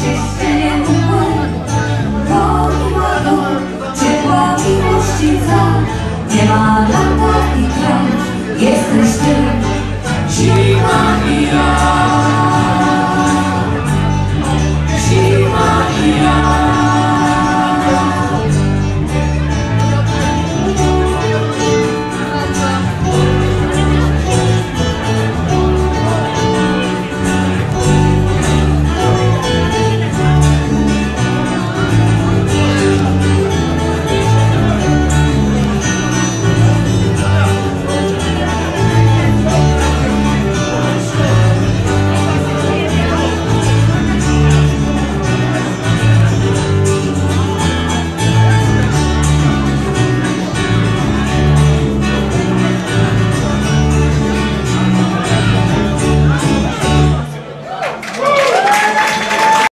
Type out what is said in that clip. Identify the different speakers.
Speaker 1: se